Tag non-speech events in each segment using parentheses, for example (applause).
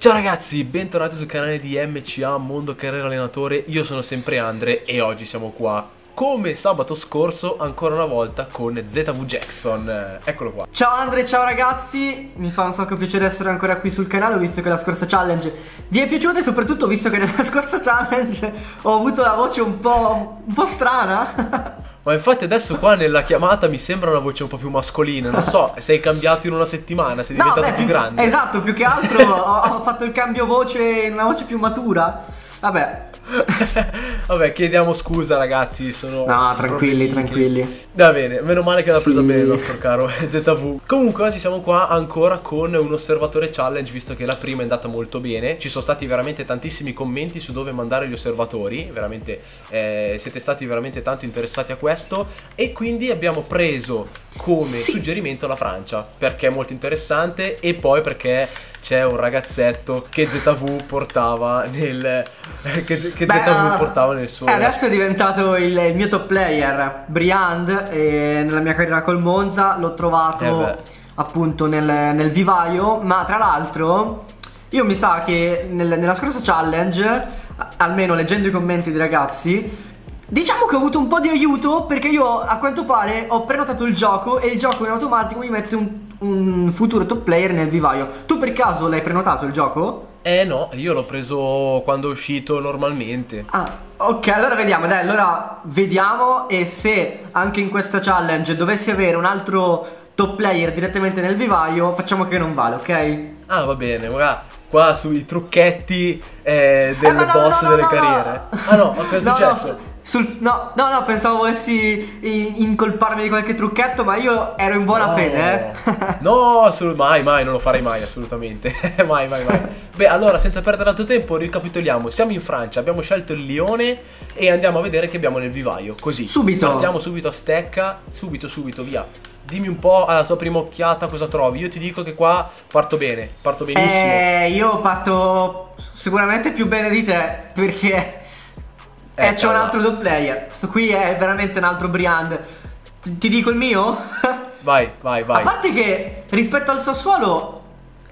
Ciao ragazzi, bentornati sul canale di MCA Mondo Carriera Allenatore, io sono sempre Andre e oggi siamo qua come sabato scorso ancora una volta con ZV Jackson, eccolo qua. Ciao Andre, ciao ragazzi, mi fa un sacco piacere essere ancora qui sul canale, ho visto che la scorsa challenge vi è piaciuta e soprattutto visto che nella (laughs) scorsa challenge ho avuto la voce un po', un po strana. (laughs) Ma infatti adesso qua nella chiamata mi sembra una voce un po' più mascolina. Non so, sei cambiato in una settimana, sei diventato no, beh, più grande. Esatto, più che altro ho, ho fatto il cambio voce in una voce più matura. Vabbè, (laughs) Vabbè, chiediamo scusa, ragazzi. Sono no, tranquilli, tranquilli. Va bene, meno male che l'ha sì. presa bene il nostro caro (laughs) ZV. Comunque, oggi siamo qua ancora con un osservatore challenge, visto che la prima è andata molto bene. Ci sono stati veramente tantissimi commenti su dove mandare gli osservatori. Veramente eh, siete stati veramente tanto interessati a questo. E quindi abbiamo preso come sì. suggerimento la Francia, perché è molto interessante e poi perché c'è un ragazzetto che ZV portava nel (laughs) che, che Beh, ZV portava nel suo. Adesso è diventato il, il mio top player Briand e nella mia carriera col Monza l'ho trovato eh appunto nel, nel, vivaio ma tra l'altro io mi sa che nel, nella scorsa challenge almeno leggendo i commenti dei ragazzi Diciamo che ho avuto un po' di aiuto perché io a quanto pare ho prenotato il gioco e il gioco in automatico mi mette un, un futuro top player nel vivaio. Tu per caso l'hai prenotato il gioco? Eh no, io l'ho preso quando è uscito normalmente. Ah, ok, allora vediamo, dai, allora vediamo e se anche in questa challenge dovessi avere un altro top player direttamente nel vivaio, facciamo che non vale, ok? Ah, va bene, guarda, qua sui trucchetti eh, del eh, boss no, no, delle no, carriere. Ah no, ma cosa è (laughs) successo? Sul, no, no, no, pensavo volessi incolparmi di qualche trucchetto, ma io ero in buona no. fede, eh. (laughs) no, assolut- mai, mai, non lo farei mai, assolutamente. (laughs) mai, mai, mai. Beh, allora, senza perdere altro tempo, ricapitoliamo. Siamo in Francia, abbiamo scelto il Lione e andiamo a vedere che abbiamo nel vivaio. Così. Subito. Andiamo subito a stecca. Subito, subito, via. Dimmi un po' alla tua prima occhiata cosa trovi. Io ti dico che qua parto bene, parto benissimo. Eh, io parto sicuramente più bene di te, perché eh, c'è un altro top player. Questo qui è veramente un altro Briand. Ti, ti dico il mio? (laughs) vai, vai, vai. A parte che rispetto al Sassuolo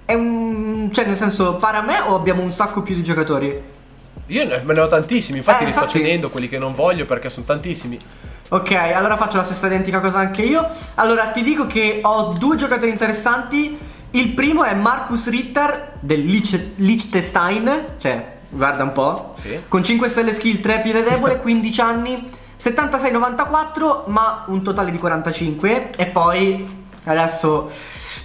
è un... Cioè, nel senso, para me o abbiamo un sacco più di giocatori? Io me ne ho tantissimi, infatti eh, li infatti... sto cedendo quelli che non voglio perché sono tantissimi. Ok, allora faccio la stessa identica cosa anche io. Allora, ti dico che ho due giocatori interessanti. Il primo è Marcus Ritter del Liechtenstein, cioè guarda un po'. Sì. Con 5 stelle skill, 3 piede debole, (laughs) 15 anni, 76-94, ma un totale di 45. E poi adesso,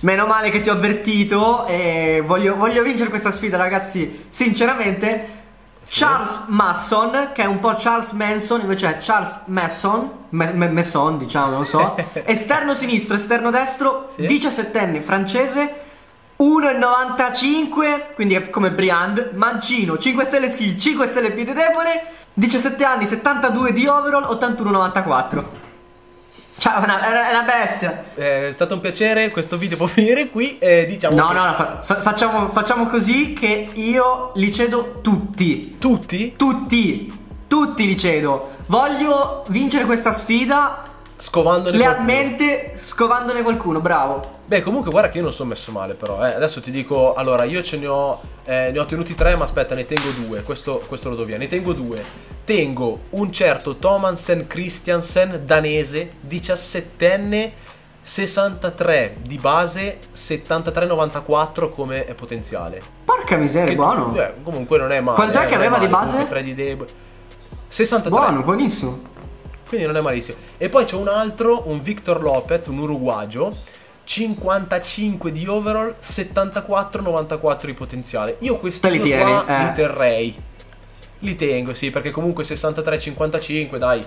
meno male che ti ho avvertito. E voglio, voglio vincere questa sfida, ragazzi. Sinceramente. Charles Masson, che è un po' Charles Manson, invece è Charles Masson, Masson diciamo, non so, (laughs) esterno sinistro, esterno destro, sì. 17enne francese, 1,95 quindi è come Briand mancino 5 stelle skill 5 stelle piede debole 17 anni 72 di overall 81,94 Ciao, è una, è una, bestia. È stato un piacere, questo video può finire qui. E diciamo. No, che... no, no, fa, facciamo, facciamo così che io li cedo tutti. Tutti? Tutti. Tutti li cedo. Voglio vincere questa sfida Scovandone Lealmente qualcuno. scovandone qualcuno, bravo. Beh, comunque guarda che io non sono messo male però, eh. Adesso ti dico, allora, io ce ne ho, eh, ne ho tenuti tre, ma aspetta, ne tengo due. Questo, questo lo do via. Ne tengo due. Tengo un certo Thomansen Christiansen, danese, 17enne, 63 di base, 73-94 come potenziale. Porca miseria, che, buono. Eh, comunque non è male. Quant'è eh, che aveva di base? 3 di debole. 63. Buono, buonissimo. Quindi non è malissimo. E poi c'è un altro, un Victor Lopez, un uruguagio. 55 di overall, 74-94 di potenziale. Io questi li, tieni, qua eh. li terrei. Li tengo, sì, perché comunque 63-55, dai,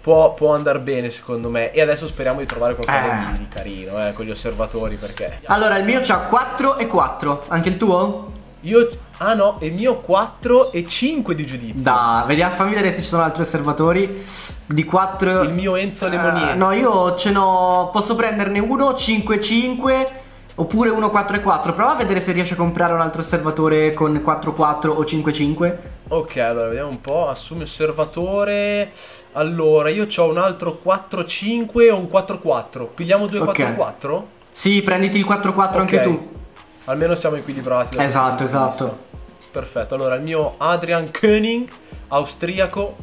può, può andare bene secondo me. E adesso speriamo di trovare qualcosa eh. di, carino, eh, con gli osservatori, perché... Allora, il mio c'ha 4 e 4, anche il tuo? Io Ah no, il mio 4 e 5 di giudizio. Da, vediamo, fammi vedere se ci sono altri osservatori. Di 4. Il mio Enzo Lemonier. Uh, no, io ce n'ho. Posso prenderne uno 5 5 oppure uno 4 e 4. Prova a vedere se riesci a comprare un altro osservatore con 4 4 o 5 5. Ok, allora vediamo un po'. Assumi osservatore. Allora, io ho un altro 4 5 o un 4 4. Pigliamo due okay. 4 4? Sì, prenditi il 4 4 okay. anche tu. Almeno siamo equilibrati. Esatto, esatto. vista. Perfetto, allora il mio Adrian Koenig, austriaco,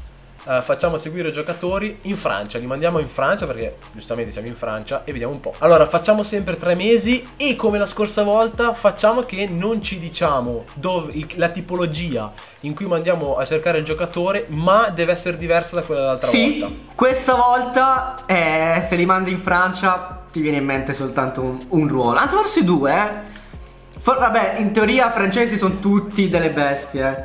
eh, facciamo seguire i giocatori in Francia, li mandiamo in Francia perché giustamente siamo in Francia e vediamo un po'. Allora facciamo sempre tre mesi e come la scorsa volta facciamo che non ci diciamo dove, la tipologia in cui mandiamo a cercare il giocatore ma deve essere diversa da quella dell'altra Sì, volta. questa volta eh, se li mandi in Francia ti viene in mente soltanto un, un ruolo. Anzi, forse due, eh. For- vabbè, in teoria francesi sono tutti delle bestie. eh.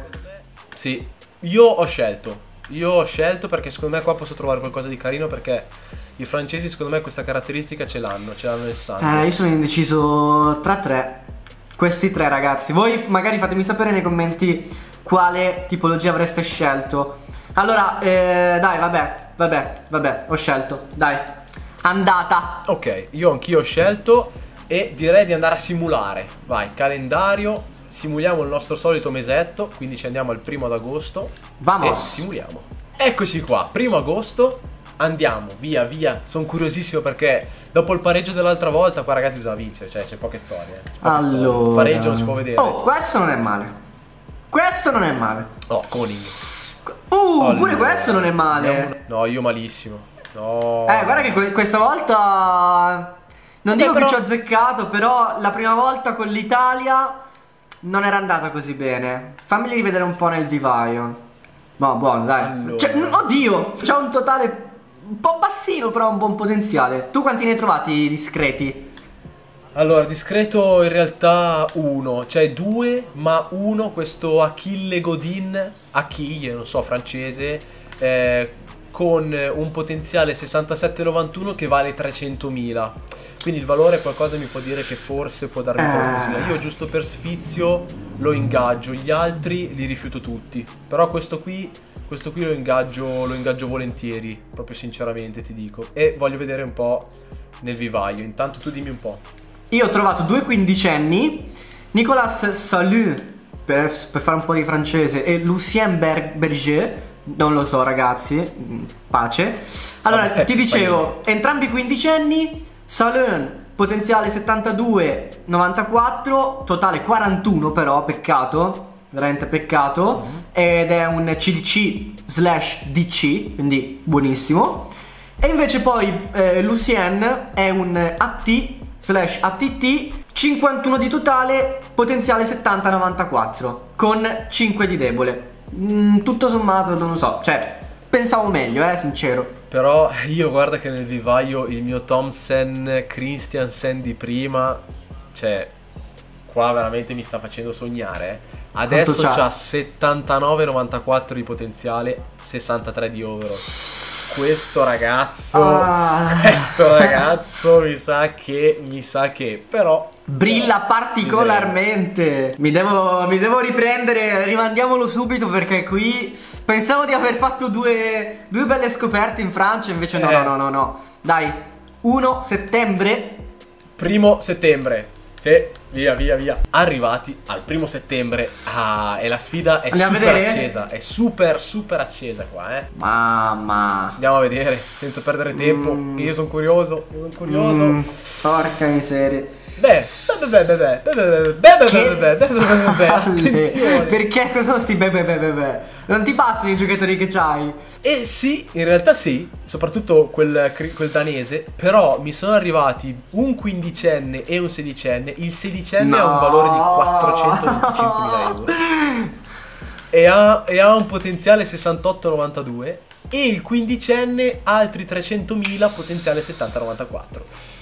Sì, io ho scelto. Io ho scelto perché secondo me qua posso trovare qualcosa di carino perché i francesi secondo me questa caratteristica ce l'hanno, ce l'hanno nel sangue. Eh, io sono indeciso tra tre. Questi tre ragazzi. Voi magari fatemi sapere nei commenti quale tipologia avreste scelto. Allora, eh, dai, vabbè, vabbè, vabbè, ho scelto. Dai, andata. Ok, io anch'io ho scelto e direi di andare a simulare. Vai, calendario, simuliamo il nostro solito mesetto, quindi ci andiamo al primo ad agosto e Vamos. simuliamo. Eccoci qua, primo agosto, andiamo, via, via. Sono curiosissimo perché dopo il pareggio dell'altra volta, qua ragazzi bisogna vincere, cioè c'è poche storie. eh, poche storie. Allora. Il pareggio non si può vedere. Oh, questo non è male. Questo non è male. Oh, Koning. Uh, pure Allora, questo non è male. No, io malissimo. No. Eh, guarda che que- questa volta. Non dico però- che ci ho azzeccato, però la prima volta con l'Italia non era andata così bene. Fammeli rivedere un po' nel vivaio. No, buono, dai. Allora. Cioè, oddio, c'è un totale un po' bassino, però un buon potenziale. Tu quanti ne hai trovati discreti? Allora, discreto in realtà uno, cioè due, ma uno, questo Achille Godin, Achille, non so, francese, eh, con un potenziale 67,91 che vale 300.000. Quindi il valore è qualcosa che mi può dire che forse può darmi qualcosina. Io giusto per sfizio lo ingaggio, gli altri li rifiuto tutti. Però questo qui, questo qui lo ingaggio, lo ingaggio volentieri, proprio sinceramente ti dico. E voglio vedere un po' nel vivaio. Intanto tu dimmi un po'. Io ho trovato due quindicenni, Nicolas Salut, per, per fare un po' di francese, e Lucien Ber- Berger. Non lo so, ragazzi. mm, Pace. Allora, Vabbè, ti fai dicevo, entrambi quindicenni. Salon, potenziale 72, 94, totale 41 però, peccato. Veramente peccato. Ed è un CDC slash DC, quindi buonissimo. E invece poi eh, Lucien è un AT slash ATT 51 di totale, potenziale 70-94 con 5 di debole. Mm, tutto sommato non lo so, cioè pensavo meglio, eh, sincero. Però io guarda che nel vivaio il mio Thompson Christiansen di prima, cioè qua veramente mi sta facendo sognare. eh. Adesso c'ha 79,94 di potenziale, 63 di overall. Questo ragazzo, Ah. questo ragazzo mi sa che, mi sa che, però... Brilla particolarmente. Mi devo, mi devo riprendere, rimandiamolo subito perché qui pensavo di aver fatto due, due belle scoperte in Francia, invece no, Eh. no, no, no, no. Dai, 1 settembre. Primo settembre. Sì, via, via, via. Arrivati al primo settembre. Ah, e la sfida è Andiamo super accesa. È super, super accesa qua, eh. Mamma. Andiamo a vedere, senza perdere tempo. Mm. Io sono curioso, io sono curioso. Mm, porca miseria. Beh, beh, beh, beh, beh, beh, beh, che... beh, beh, beh, beh, attenzione. Perché cosa sono sti beh, beh, beh, beh, beh? Non ti bastano i giocatori che c'hai? Eh sì, in realtà sì, soprattutto quel, quel danese, però mi sono arrivati un quindicenne e un sedicenne, il sedicenne no. ha un valore di 425.000 euro. E ha, e ha un potenziale 68-92 e il quindicenne altri 300.000 potenziale 70-94.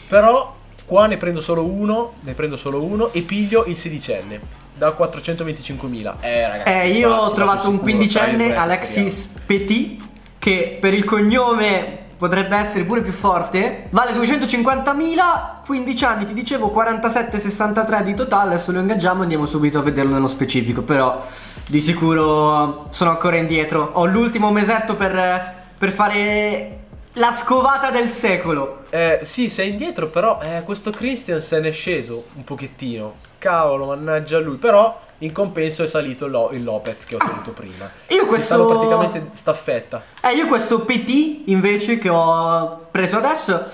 Però qua ne prendo solo uno ne prendo solo uno e piglio il sedicenne da 425.000 eh ragazzi Eh, io ho trovato un quindicenne, Alexis Petit, che per il cognome potrebbe essere pure più forte. Vale 250.000, 15 anni, ti dicevo 47-63 di totale, adesso lo ingaggiamo e andiamo subito a vederlo nello specifico, però di sicuro sono ancora indietro. Ho l'ultimo mesetto per, per fare la scovata del secolo. Eh, sì, sei indietro, però eh, questo Christiansen è sceso un pochettino. Cavolo, mannaggia lui. Però in compenso è salito il, Lo- il Lopez che ho tenuto prima. Io Si questo- stanno praticamente staffetta. Eh, io questo PT invece che ho preso adesso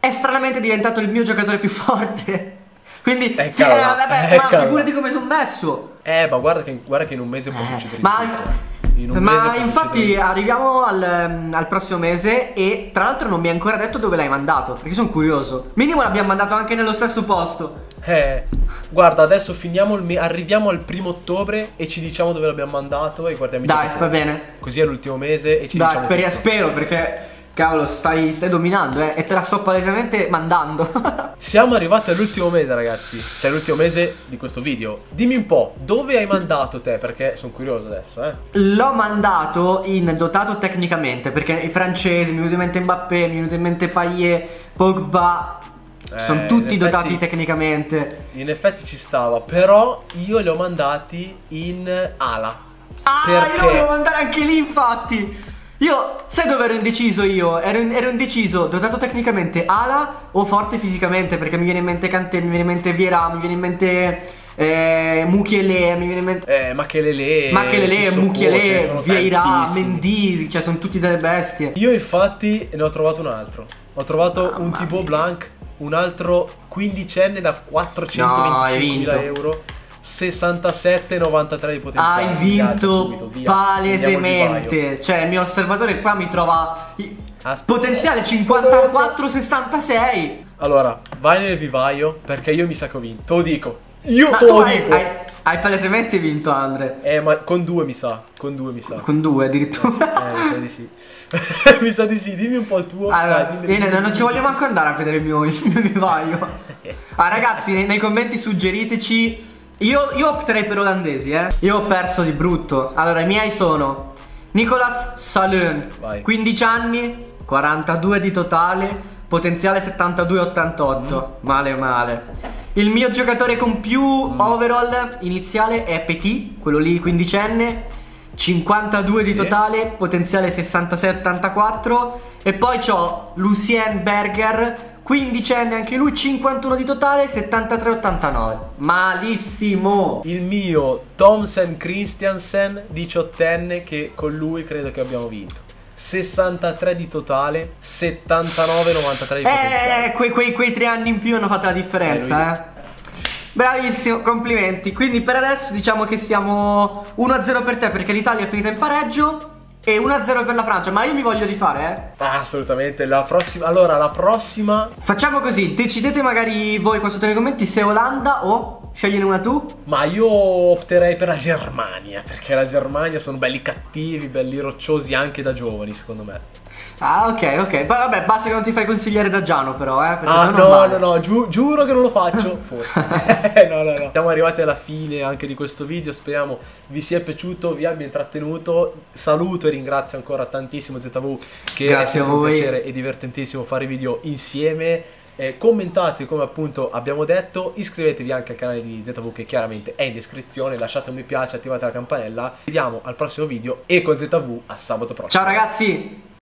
è stranamente diventato il mio giocatore più (laughs) forte. Quindi, Eh, vabbè, eh, ma cavolo. figurati come sono messo. Eh, ma guarda che, guarda che in un mese può succedere di Ma, tutto. Mese ma infatti arriviamo al, al prossimo mese e tra l'altro non mi hai ancora detto dove l'hai mandato, perché sono curioso. Minimo l'abbiamo mandato anche nello stesso posto. Eh, guarda, adesso finiamo il me- arriviamo al primo ottobre e ci diciamo dove l'abbiamo mandato e guardiamo Dai, va bene. Così è l'ultimo mese e ci Dai, diciamo tutto. spero perché cavolo, stai, stai dominando, eh, e te la sto palesemente mandando. (laughs) Siamo arrivati all'ultimo mese, ragazzi. Cioè, l'ultimo mese di questo video. Dimmi un po', dove hai mandato te? Perché sono curioso adesso, eh. L'ho mandato in dotato tecnicamente perché i francesi, mi è venuto in mente Mbappé, mi è venuto in mente Payet, Pogba, Eh, sono tutti in dotati effetti- tecnicamente. In effetti ci stava, però io li ho mandati in ala. Ah, Perché? io volevo andare anche lì infatti. Io, sai dove ero indeciso io? Ero, in- ero indeciso, dotato tecnicamente ala o forte fisicamente perché mi viene in mente Kanté, mi viene in mente Viera, mi viene in mente eh, Mukiele, mi viene in mente... Eh, Sissoko, ce ne Mukiele, Vieira. Mendy, cioè sono tutti delle bestie. Io infatti ne ho trovato un altro. Ho trovato un Mamma Thibaut mia. Blanc, un altro quindicenne da 425.000 No, euro. 67,93 di potenziale. Hai vinto subito, palesemente. Cioè, il mio osservatore qua mi trova Aspetta. potenziale 54-66. Allora, vai nel vivaio perché io mi sa che ho vinto. Te lo dico. Io Ma te lo hai, dico. hai, hai palesemente vinto, Andre. Eh, ma con due mi sa. Con due mi sa. Con due addirittura. Eh, mi sa di sì. (laughs) mi sa di sì. Dimmi un po' il tuo. Allora, Dai, dimmi- non ci voglio manco andare a vedere il mio, il mio vivaio. (laughs) Ah, ragazzi, nei, nei commenti suggeriteci. Io, io opterei per olandesi, eh. Io ho perso di brutto. Allora, i miei sono Nicolas Salun, Vai. 15 anni, 42 di totale, potenziale 72-88. Male, male. Il mio giocatore con più overall iniziale è Petit, quello lì quindicenne. 52 di Sì. totale, potenziale 66-84. E poi c'ho Lucien Berger, quindicenne anche lui, 51 di totale, 73-89. Malissimo! Il mio Thomsen Christiansen, diciottenne, che con lui credo che abbiamo vinto. 63 di totale, 79,93 di potenziale. Eh, quei, quei, quei tre anni in più hanno fatto la differenza, eh. Bravissimo, complimenti. Quindi per adesso diciamo che siamo 1-0 per te perché l'Italia è finita in pareggio e 1-0 per la Francia. Ma io mi voglio rifare, eh. Ah, assolutamente. La prossima. Allora, la prossima. Facciamo così, decidete magari voi qua sotto nei commenti se Olanda o scegliene una tu. Ma io opterei per la Germania. Perché la Germania sono belli cattivi, belli rocciosi anche da giovani, secondo me. Ah, ok, ok. Poi vabbè, basta che non ti fai consigliare da Giano, però, eh. Ah, no, no, no, giu- giuro che non lo faccio. (laughs) Forse. no, no, no. Siamo arrivati alla fine anche di questo video. Speriamo vi sia piaciuto, vi abbia intrattenuto. Saluto e ringrazio ancora tantissimo ZV che è Grazie a sempre un piacere e divertentissimo fare video insieme. Eh, commentate come appunto abbiamo detto, iscrivetevi anche al canale di ZV che chiaramente è in descrizione, lasciate un mi piace, attivate la campanella. Ci vediamo al prossimo video e con ZV a sabato prossimo. Ciao ragazzi!